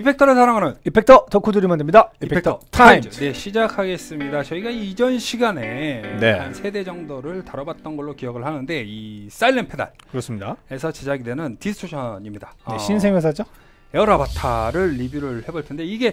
이펙터를 사랑하는 이펙터 덕후들이 만듭니다. Effector, Times. 네 시작하겠습니다. 저희가 이전 시간에 네. 한 세 대 정도를 다뤄봤던 걸로 기억을 하는데 이 사일렌 페달에서 그렇습니다. 제작이 되는 디스토션입니다. 네, 어, 신생 회사죠? 에어라바타를 리뷰를 해볼 텐데 이게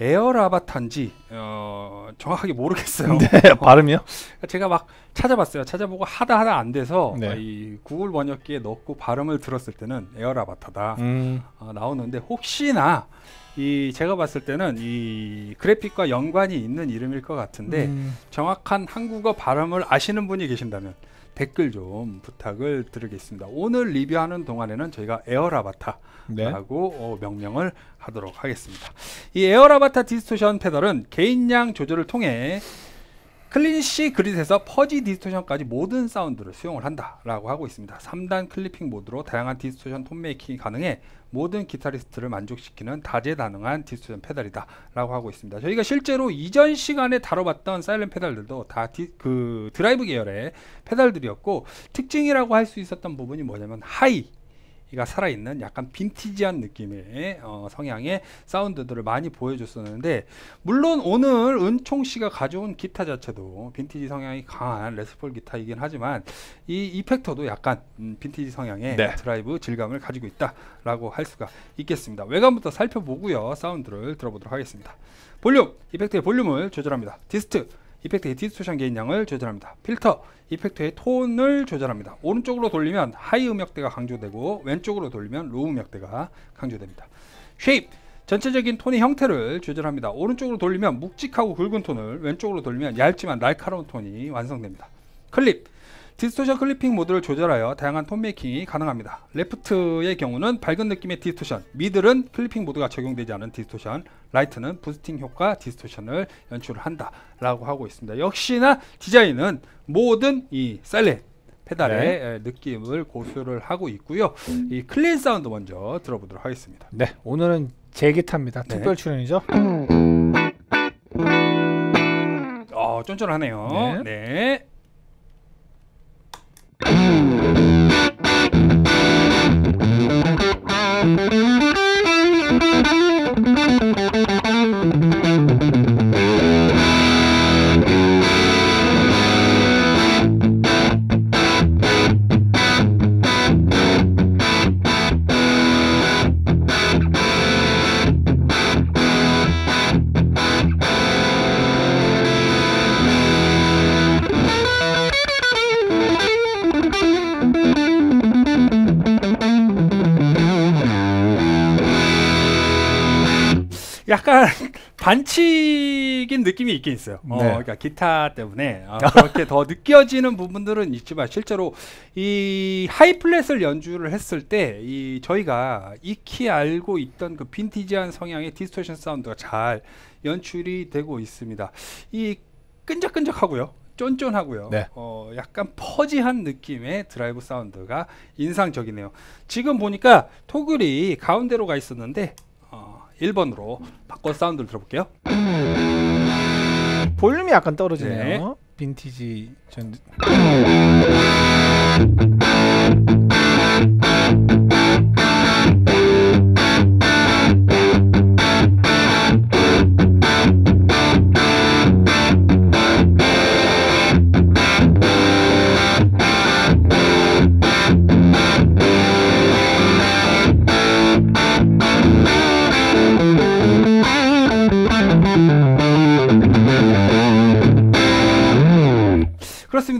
에어라바타인지 어, 정확하게 모르겠어요. 네, 발음이요? 제가 막 찾아봤어요. 찾아보고 하다 하다 안 돼서 네. 어, 이 구글 번역기에 넣고 발음을 들었을 때는 에어라바타다 음, 어, 나오는데 혹시나 이 제가 봤을 때는 이 그래픽과 연관이 있는 이름일 것 같은데 음, 정확한 한국어 발음을 아시는 분이 계신다면 댓글 좀 부탁을 드리겠습니다. 오늘 리뷰하는 동안에는 저희가 에어라바타 네. 라고 어, 명명을 하도록 하겠습니다. 이 에어라바타 디스토션 페달은 gain량 조절을 통해 클래식 grit에서 fuzzy 디스토션까지 모든 사운드를 수용을 한다라고 하고 있습니다. 3단 clipping 모드로 다양한 디스토션 톤 making이 가능해 모든 기타리스트를 만족시키는 다재다능한 디스토션 페달이다라고 하고 있습니다. 저희가 실제로 이전 시간에 다뤄봤던 사일렌 페달들도 다 그 드라이브 계열의 페달들이었고 특징이라고 할 수 있었던 부분이 뭐냐면 high가 살아있는 약간 빈티지한 느낌의 어, 성향의 사운드들을 많이 보여줬었는데 물론 오늘 은총 씨가 가져온 기타 자체도 빈티지 성향이 강한 Les Paul 기타이긴 하지만 이 이펙터도 약간 음, 빈티지 성향의 네. 드라이브 질감을 가지고 있다라고 할 수가 있겠습니다. 외관부터 살펴보고요 사운드를 들어보도록 하겠습니다. 볼륨 이펙터의 볼륨을 조절합니다. Dist 이펙트의 디스토션 gain량을 조절합니다. 필터, 이펙트의 톤을 조절합니다. 오른쪽으로 돌리면 high 음역대가 강조되고 왼쪽으로 돌리면 low 음역대가 강조됩니다. Shape, 전체적인 톤의 형태를 조절합니다. 오른쪽으로 돌리면 묵직하고 굵은 톤을 왼쪽으로 돌리면 얇지만 날카로운 톤이 완성됩니다. 클립, 디스토션 clipping 모드를 조절하여 다양한 톤 making이 가능합니다. left의 경우는 밝은 느낌의 디스토션, middle은 clipping 모드가 적용되지 않은 디스토션, right는 boosting 효과 디스토션을 연출을 한다 라고 하고 있습니다. 역시나 디자인은 모든 이 사일렌 페달의 네. 에, 느낌을 고수를 하고 있고요. 이 clean 사운드 먼저 들어보도록 하겠습니다. 네, 오늘은 제 기타입니다. 네. 특별 출연이죠? 어, 쫀쫀하네요. 네. 네. Thank you. 반칙인 느낌이 있긴 있어요. 어, 네. 그러니까 기타 때문에 어, 그렇게 더 느껴지는 부분들은 있지만 실제로 이 high fret을 연주를 했을 때 이 저희가 익히 알고 있던 그 빈티지한 성향의 디스토션 사운드가 잘 연출이 되고 있습니다. 이 끈적끈적하고요. 쫀쫀하고요. 네. 어, 약간 fuzzy한 느낌의 드라이브 사운드가 인상적이네요. 지금 보니까 toggle이 가운데로 가 있었는데 어, 1번으로 바꿔 사운드를 들어볼게요. 볼륨이 약간 떨어지네요. 네. 빈티지 전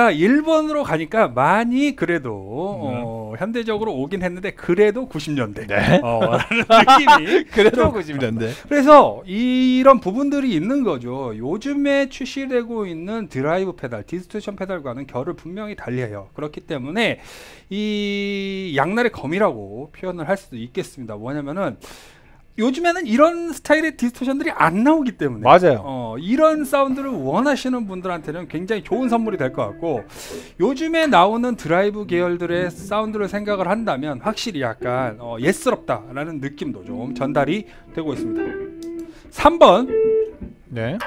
그렇습니다. 1번으로 가니까 많이 그래도 어, 현대적으로 오긴 했는데 그래도 90년대 네. 어, 라는 느낌이 그래도 좀 90년대. 그래서 이런 부분들이 있는 거죠. 요즘에 출시되고 있는 드라이브 페달, 디스토션 페달과는 결을 분명히 달리해요. 그렇기 때문에 이 양날의 검이라고 표현을 할 수도 있겠습니다. 뭐냐면은 요즘에는 이런 스타일의 디스토션들이 안 나오기 때문에 맞아요. 어, 이런 사운드를 원하시는 분들한테는 굉장히 좋은 선물이 될 것 같고 요즘에 나오는 드라이브 계열들의 사운드를 생각을 한다면 확실히 약간 어, 옛스럽다라는 느낌도 좀 전달이 되고 있습니다. 3번 네.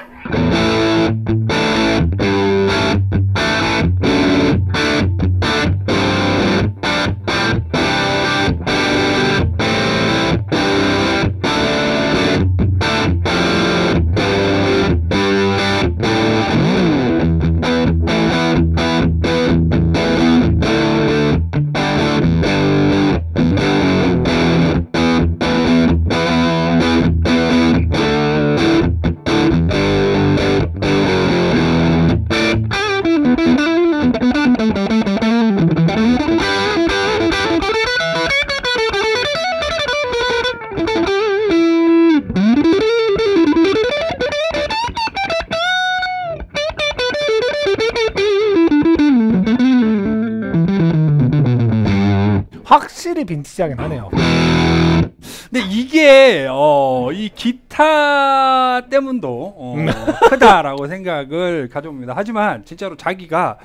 확실히 빈티지하긴 하네요. 근데 이게 어, 이 기타 때문도 어, 음. 크다라고 생각을 가져옵니다. 하지만 진짜로 자기가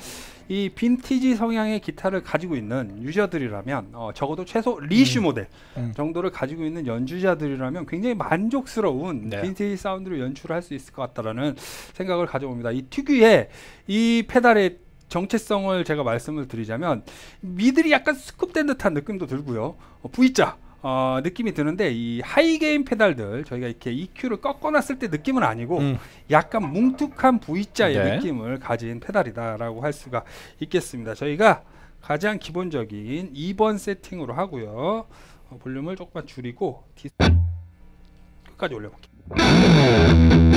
이 빈티지 성향의 기타를 가지고 있는 유저들이라면 어, 적어도 최소 리슈 음. 모델 음. 정도를 가지고 있는 연주자들이라면 굉장히 만족스러운 네. 빈티지 사운드를 연출을 할수 있을 것 같다라는 생각을 가져옵니다. 이 특유의 이 페달의 정체성을 제가 말씀을 드리자면 middle이 약간 scoop된 듯한 느낌도 들고요. 어, V자 어, 느낌이 드는데 이 high gain 페달들 저희가 이렇게 EQ를 꺾어놨을 때 느낌은 아니고 음. 약간 뭉툭한 V자의 네. 느낌을 가진 페달이다라고 할 수가 있겠습니다. 저희가 가장 기본적인 2번 세팅으로 하고요. 어, 볼륨을 조금만 줄이고 디... 끝까지 올려볼게요.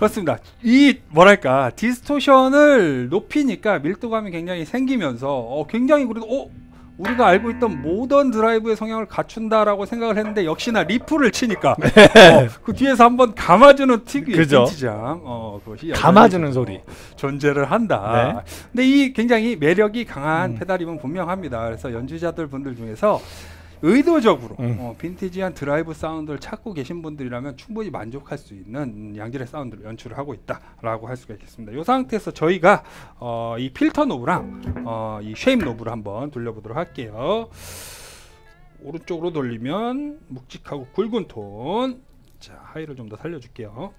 그렇습니다. 이 뭐랄까 디스토션을 높이니까 밀도감이 굉장히 생기면서 어, 굉장히 그래도 어, 우리가 알고 있던 모던 드라이브의 성향을 갖춘다라고 생각을 했는데 역시나 riff를 치니까 어, 그 뒤에서 한번 감아주는 특유의 그죠. 빈티지함 어, 그것이 감아주는 소리. 존재를 한다. 근데 이 굉장히 매력이 강한 음. 페달임은 분명합니다. 그래서 연주자들 분들 중에서 의도적으로 음. 어, 빈티지한 드라이브 사운드를 찾고 계신 분들이라면 충분히 만족할 수 있는 음, 양질의 사운드를 연출을 하고 있다라고 할 수가 있겠습니다. 이 상태에서 저희가 어, 이 필터 knob랑 어, 이 shape knob를 한번 돌려보도록 할게요. 오른쪽으로 돌리면 묵직하고 굵은 톤. 자 high를 좀 더 살려줄게요.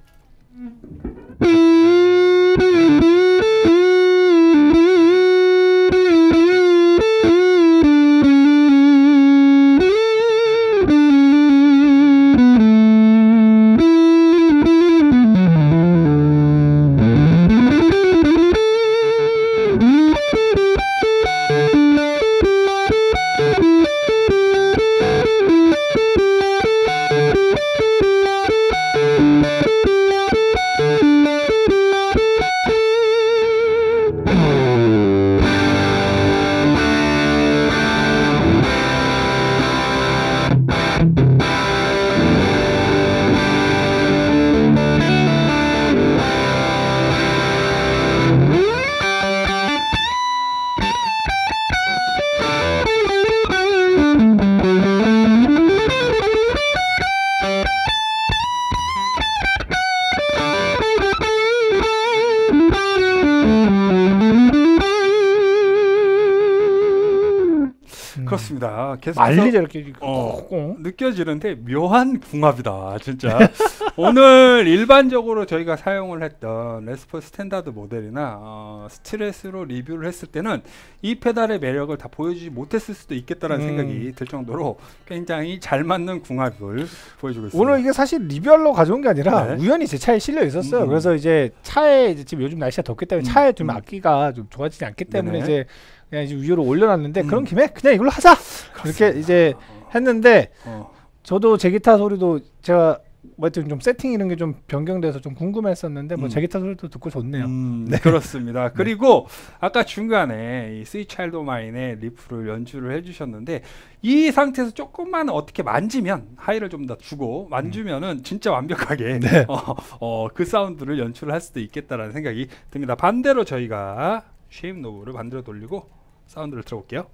계속해서 말리 저렇게 어. 어. 느껴지는데 묘한 궁합이다 진짜 오늘 일반적으로 저희가 사용을 했던 Les Paul Standard 모델이나 어, Strat으로 리뷰를 했을 때는 이 페달의 매력을 다 보여주지 못했을 수도 있겠다라는 음. 생각이 들 정도로 굉장히 잘 맞는 궁합을 보여주고 있습니다 오늘 이게 사실 리뷰하러 가져온 게 아니라 네. 우연히 제 차에 실려 있었어요. 음. 그래서 이제 차에 이제 지금 요즘 날씨가 덥기 때문에 음. 차에 두면 음. 악기가 좀 좋아지지 않기 때문에 네네. 이제 그냥 이제 위로 올려놨는데 음. 그런 김에 그냥 이걸로 하자 그렇게 이제 했는데 어, 저도 제 기타 소리도 제가 뭐 하여튼 좀 세팅 이런 게 좀 변경돼서 좀 궁금했었는데 뭐 음. 제 기타 소리도 듣고 좋네요. 음, 그렇습니다. 그리고 아까 중간에 이 Sweet Child O' Mine의 리프를 연주를 해주셨는데 이 상태에서 조금만 어떻게 만지면 high를 좀 더 주고 만지면은 진짜 완벽하게 네. 어, 어, 그 사운드를 연출할 수도 있겠다라는 생각이 듭니다. 반대로 저희가 쉐입 노브를 반대로 돌리고 사운드를 들어볼게요.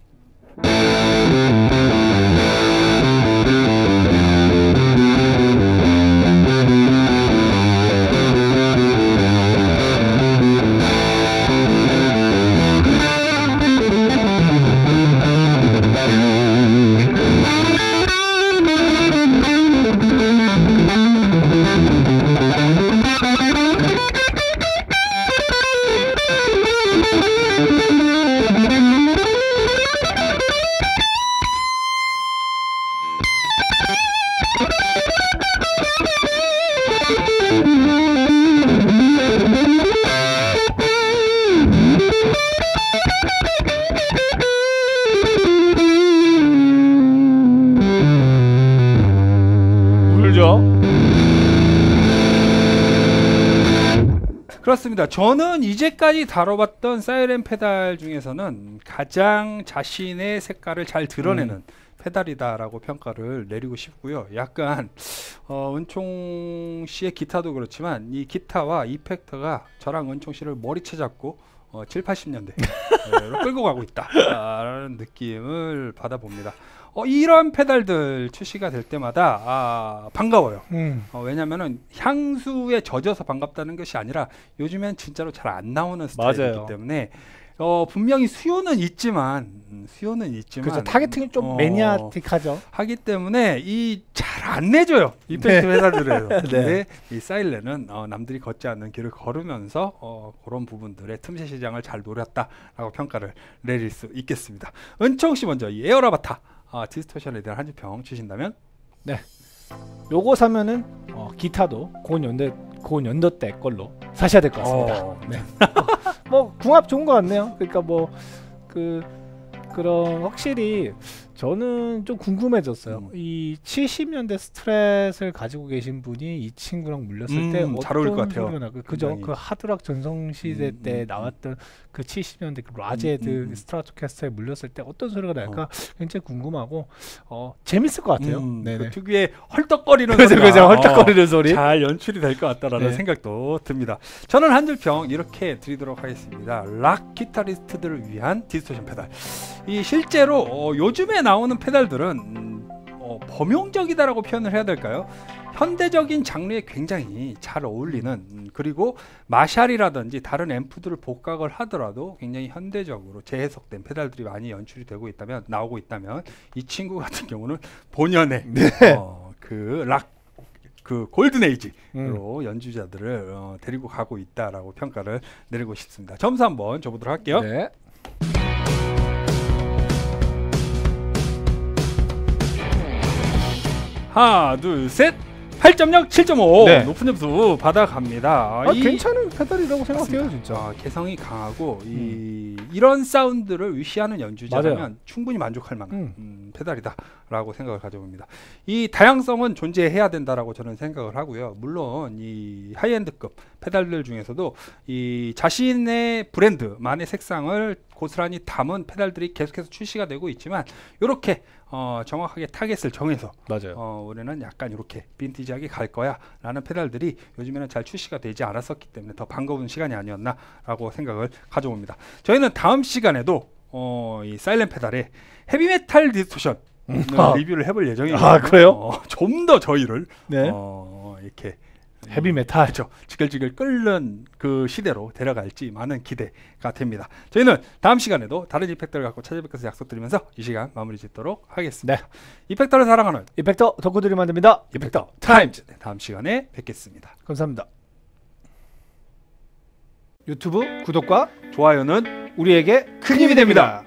그렇습니다. 저는 이제까지 다뤄봤던 사이렌 페달 중에서는 가장 자신의 색깔을 잘 드러내는 음. 페달이다라고 평가를 내리고 싶고요. 약간 어, 은총 씨의 기타도 그렇지만 이 기타와 이펙터가 저랑 은총 씨를 머리채 잡고 어, 7, 80년대 로 끌고 가고 있다라는 느낌을 받아봅니다. 어, 이런 페달들 출시가 될 때마다 아, 반가워요. 음. 어, 왜냐면은 향수에 젖어서 반갑다는 것이 아니라 요즘엔 진짜로 잘 안 나오는 스타일이기. 때문에 어, 분명히 수요는 있지만 음, 수요는 있지만 그렇죠. targeting이 좀 어, maniatic하죠. 하기 때문에 이 잘 안 내줘요 이펙트 회사들에서 네. 근데 이 Siren은 어, 남들이 걷지 않는 길을 걸으면서 어, 그런 부분들의 틈새 시장을 잘 노렸다라고 평가를 내릴 수 있겠습니다 은총 씨 먼저 이 Airavata 아, 디스토션에 대한 한 줄평 주신다면 요거 사면은 어, 기타도 고온 고온 연도 때 걸로 사셔야 될 것 같습니다. 어, 네. 뭐 궁합 좋은 것 같네요. 그러니까 뭐 그 그런 확실히 저는 좀 궁금해졌어요. 음. 이 70년대 스트렛을 가지고 계신 분이 이 친구랑 물렸을 때 음, 어떤 잘 어울릴 것 같아요. 소리가 날까? 그죠? 굉장히. 그 하드락 전성 시대 음, 때 음, 나왔던 그 70년대 그 라제드 음, 음. 스트라토캐스터에 물렸을 때 어떤 소리가 날까 굉장히 궁금하고 어 재밌을 것 같아요. 음, 네네. 그 특유의 헐떡거리는 그죠 그죠 어, 헐떡거리는 소리. 잘 연출이 될 것 같다라는 네. 생각도 듭니다. 저는 한 줄평 이렇게 드리도록 하겠습니다. 락 기타리스트들을 위한 디스토션 페달. 이 실제로 어, 요즘에 나오는 페달들은 음, 어, 범용적이다라고 표현을 해야 될까요? 현대적인 장르에 굉장히 잘 어울리는 음, 그리고 마샬이라든지 다른 앰프들을 복각을 하더라도 굉장히 현대적으로 재해석된 페달들이 많이 연출이 되고 있다면 나오고 있다면 이 친구 같은 경우는 본연의 어, 그 락 그 golden age로 음. 연주자들을 어, 데리고 가고 있다라고 평가를 내리고 싶습니다. 점수 한번 줘보도록 할게요. 네. 하나, 둘, 셋. 8.0, 7.5 네. 높은 점수 받아갑니다. 아, 이- 괜찮은 페달이라고 생각해요, 맞습니다. 진짜. 음. 아, 개성이 강하고 이, 이런 사운드를 위시하는 연주자라면 맞아요. 충분히 만족할 만한 음. 음, 페달이다라고 생각을 가져봅니다. 이 다양성은 존재해야 된다라고 저는 생각을 하고요. 물론 이 high-end급 페달들 중에서도 이 자신의 브랜드만의 색상을 고스란히 담은 페달들이 계속해서 출시가 되고 있지만 이렇게 어, 정확하게 타겟을 정해서 맞아요. 어, 올해는 약간 이렇게 빈티지하게 갈 거야라는 페달들이 요즘에는 잘 출시가 되지 않았었기 때문에 더 반가운 시간이 아니었나라고 생각을 가져봅니다. 저희는 다음 시간에도 어, 이 Siren 페달의 헤비메탈 디스토션 아. 리뷰를 해볼 예정이고요. 아, 그래요? 어, 좀 더 저희를 네. 어, 이렇게 헤비 메탈. 그렇죠. 지글지글 끓는 그 시대로 데려갈지 많은 기대가 됩니다. 저희는 다음 시간에도 다른 이펙터를 갖고 것을 약속드리면서 이 시간 마무리 짓도록 하겠습니다. 네. 이펙터를 사랑하는 이펙터 덕후들이 만듭니다. 이펙터 타임즈 네, 다음 시간에 뵙겠습니다. 감사합니다. 유튜브 구독과 좋아요는 우리에게 큰 힘이 됩니다.